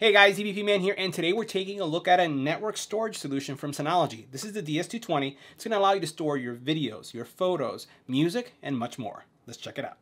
Hey guys, EBP Man here, and today we're taking a look at a network storage solution from Synology. This is the DS220. It's going to allow you to store your videos, your photos, music, and much more. Let's check it out.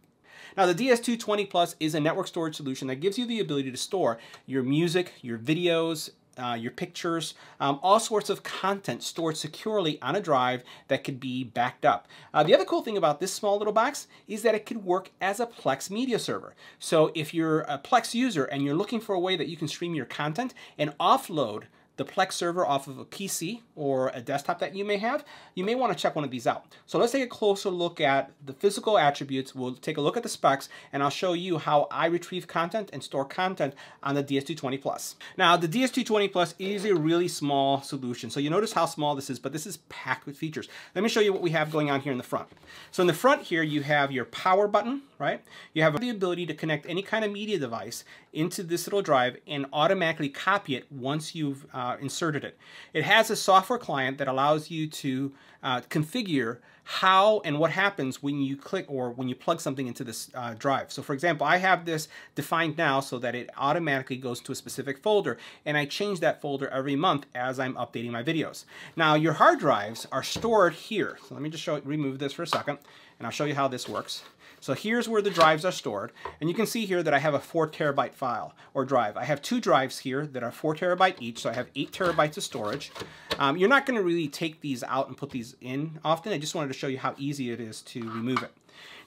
Now the DS220 Plus is a network storage solution that gives you the ability to store your music, your videos, uh, your pictures, um, all sorts of content stored securely on a drive that could be backed up. Uh, the other cool thing about this small little box is that it could work as a Plex media server. So if you're a Plex user and you're looking for a way that you can stream your content and offload the Plex server off of a PC or a desktop that you may have, you may want to check one of these out. So let's take a closer look at the physical attributes. We'll take a look at the specs and I'll show you how I retrieve content and store content on the DS220 Plus. Now the DS220 Plus is a really small solution. So you notice how small this is, but this is packed with features. Let me show you what we have going on here in the front. So in the front here, you have your power button, right? You have the ability to connect any kind of media device into this little drive and automatically copy it once you've uh, inserted it. It has a software client that allows you to uh, configure how and what happens when you click or when you plug something into this uh, drive. So for example, I have this defined now so that it automatically goes to a specific folder and I change that folder every month as I'm updating my videos. Now your hard drives are stored here. So let me just show remove this for a second and I'll show you how this works. So here's where the drives are stored. And you can see here that I have a four terabyte file or drive. I have two drives here that are four terabyte each. So I have eight terabytes of storage. Um, you're not gonna really take these out and put these in often. I just wanted to show you how easy it is to remove it.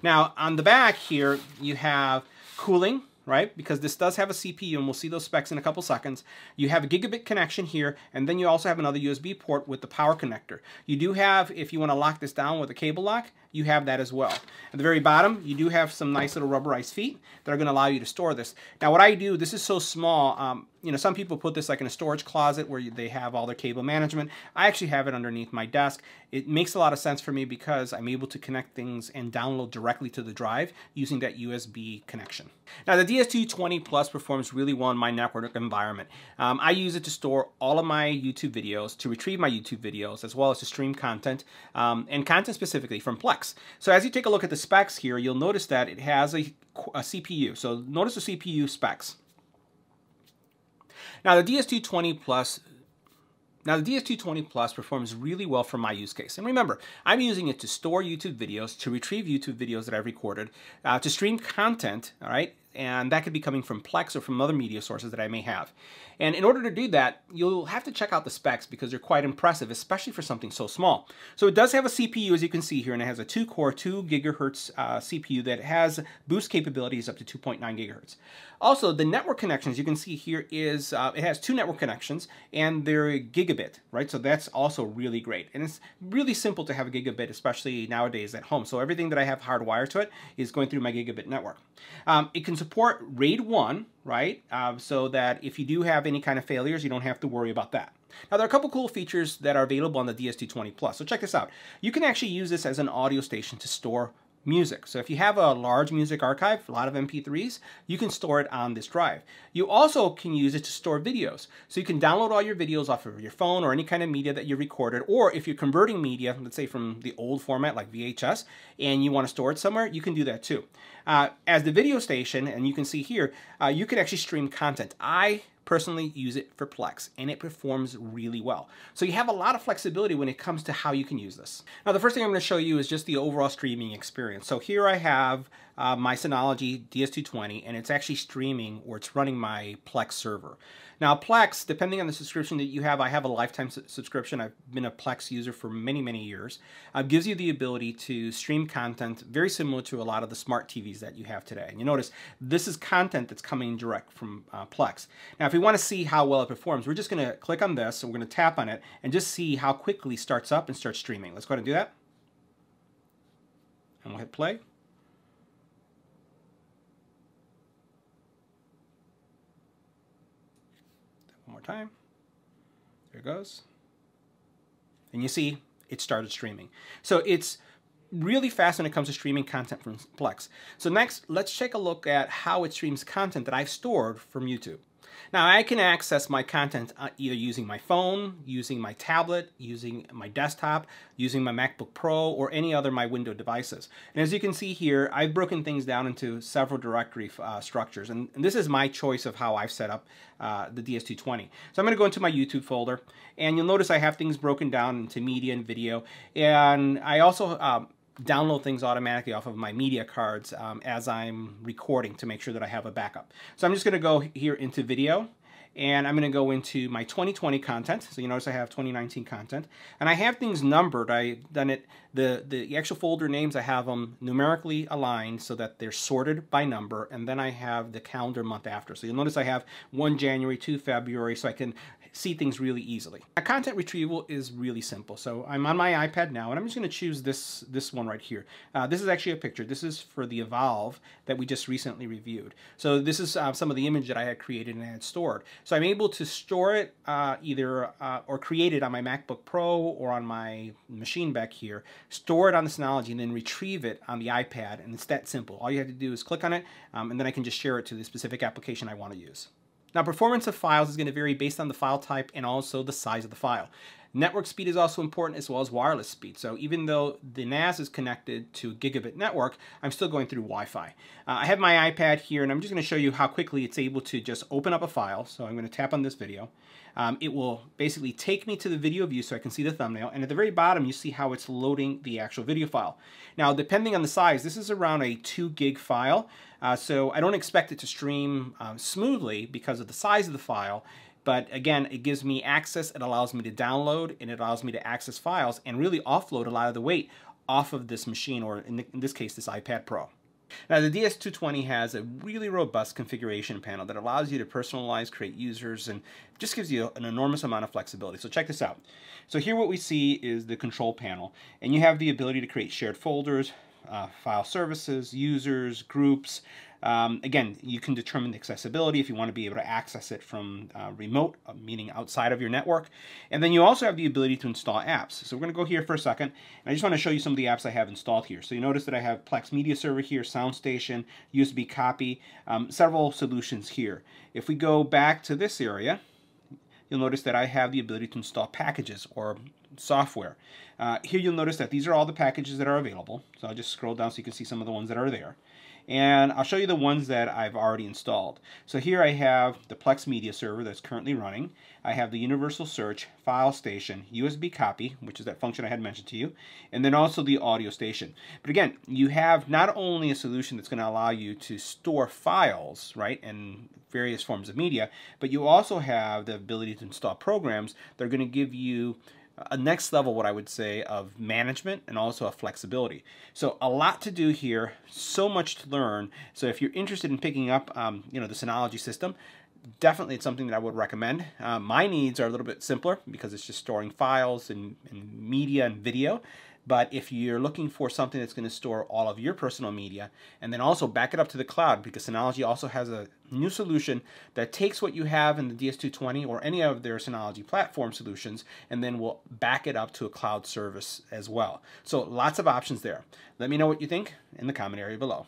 Now on the back here, you have cooling, right? Because this does have a CPU, and we'll see those specs in a couple seconds. You have a gigabit connection here, and then you also have another USB port with the power connector. You do have, if you want to lock this down with a cable lock, you have that as well. At the very bottom, you do have some nice little rubberized feet that are going to allow you to store this. Now, what I do, this is so small, um, you know, some people put this like in a storage closet where they have all their cable management. I actually have it underneath my desk. It makes a lot of sense for me because I'm able to connect things and download directly to the drive using that USB connection. Now, the DS220 Plus performs really well in my network environment. Um, I use it to store all of my YouTube videos, to retrieve my YouTube videos, as well as to stream content, um, and content specifically from Plex. So as you take a look at the specs here, you'll notice that it has a, a CPU. So notice the CPU specs. Now the DS220 Plus now the DS220 Plus performs really well for my use case. And remember, I'm using it to store YouTube videos, to retrieve YouTube videos that I've recorded, uh, to stream content, all right, and that could be coming from Plex or from other media sources that I may have. And in order to do that, you'll have to check out the specs because they're quite impressive, especially for something so small. So it does have a CPU, as you can see here, and it has a 2-core, 2 gigahertz uh, CPU that has boost capabilities up to 2.9 gigahertz. Also, the network connections you can see here is, uh, it has two network connections, and they're gigabit, right? So that's also really great. And it's really simple to have a gigabit, especially nowadays at home. So everything that I have hardwired to it is going through my gigabit network. Um, it can support RAID 1, right? Uh, so that if you do have any kind of failures, you don't have to worry about that. Now, there are a couple cool features that are available on the DS220 Plus. So check this out. You can actually use this as an audio station to store music. So if you have a large music archive, a lot of MP3s, you can store it on this drive. You also can use it to store videos. So you can download all your videos off of your phone or any kind of media that you recorded, or if you're converting media, let's say from the old format like VHS, and you want to store it somewhere, you can do that too. Uh, as the video station, and you can see here, uh, you can actually stream content. I personally use it for Plex and it performs really well. So you have a lot of flexibility when it comes to how you can use this. Now the first thing I'm going to show you is just the overall streaming experience. So here I have uh, my Synology DS220 and it's actually streaming or it's running my Plex server. Now Plex, depending on the subscription that you have, I have a lifetime su subscription. I've been a Plex user for many, many years. Uh, gives you the ability to stream content very similar to a lot of the smart TVs that you have today. And you notice this is content that's coming direct from uh, Plex. Now if we want to see how well it performs, we're just going to click on this and we're going to tap on it and just see how quickly starts up and starts streaming. Let's go ahead and do that. And we'll hit play. One more time. There it goes. And you see it started streaming. So it's really fast when it comes to streaming content from Plex. So next, let's take a look at how it streams content that I've stored from YouTube. Now I can access my content uh, either using my phone, using my tablet, using my desktop, using my MacBook Pro, or any other my Windows devices. And as you can see here, I've broken things down into several directory uh, structures. And, and, this is my choice of how I've set up uh, the DS220. So I'm going to go into my YouTube folder, and you'll notice I have things broken down into media and video. And I also um, download things automatically off of my media cards um, as I'm recording to make sure that I have a backup. So I'm just going to go here into video and I'm going to go into my 2020 content. So you notice I have 2019 content, and I have things numbered. I've done it the the actual folder names. I have them numerically aligned so that they're sorted by number, and then I have the calendar month after. So you'll notice I have one January, two February, so I can see things really easily. My content retrieval is really simple. So I'm on my iPad now, and I'm just going to choose this, this one right here. Uh, this is actually a picture. This is for the Evolve that we just recently reviewed. So this is uh, some of the image that I had created and had stored. So I'm able to store it uh, either uh, or create it on my MacBook Pro or on my machine back here, store it on the Synology, and then retrieve it on the iPad. And it's that simple. All you have to do is click on it, um, and then I can just share it to the specific application I want to use. Now performance of files is going to vary based on the file type and also the size of the file. Network speed is also important as well as wireless speed. So even though the NAS is connected to a gigabit network, I'm still going through Wi-Fi. Uh, I have my iPad here and I'm just going to show you how quickly it's able to just open up a file. So I'm going to tap on this video. Um, it will basically take me to the video view so I can see the thumbnail. And at the very bottom, you see how it's loading the actual video file. Now, depending on the size, this is around a 2 gig file. Uh, so I don't expect it to stream um, smoothly because of the size of the file. But again, it gives me access, it allows me to download, and it allows me to access files and really offload a lot of the weight off of this machine, or in, the, in this case, this iPad Pro. Now the DS220 has a really robust configuration panel that allows you to personalize, create users, and just gives you an enormous amount of flexibility. So check this out. So here what we see is the control panel, and you have the ability to create shared folders, uh, file services, users, groups, um, again, you can determine the accessibility if you want to be able to access it from uh, remote, uh, meaning outside of your network. And then you also have the ability to install apps. So we're going to go here for a second. And I just want to show you some of the apps I have installed here. So you notice that I have Plex Media Server here, SoundStation, USB Copy, um, several solutions here. If we go back to this area, you'll notice that I have the ability to install packages or software. Uh, here you'll notice that these are all the packages that are available. So I'll just scroll down so you can see some of the ones that are there and I'll show you the ones that I've already installed. So here I have the Plex Media Server that's currently running. I have the Universal Search, File Station, USB Copy, which is that function I had mentioned to you, and then also the Audio Station. But again, you have not only a solution that's going to allow you to store files, right, and various forms of media, but you also have the ability to install programs that are going to give you a next level, what I would say, of management and also of flexibility. So a lot to do here, so much to learn. So if you're interested in picking up, um, you know, the Synology system, definitely it's something that I would recommend. Uh, my needs are a little bit simpler because it's just storing files and, and media and video. But if you're looking for something that's going to store all of your personal media and then also back it up to the cloud, because Synology also has a new solution that takes what you have in the DS220 or any of their Synology platform solutions and then will back it up to a cloud service as well. So lots of options there. Let me know what you think in the comment area below.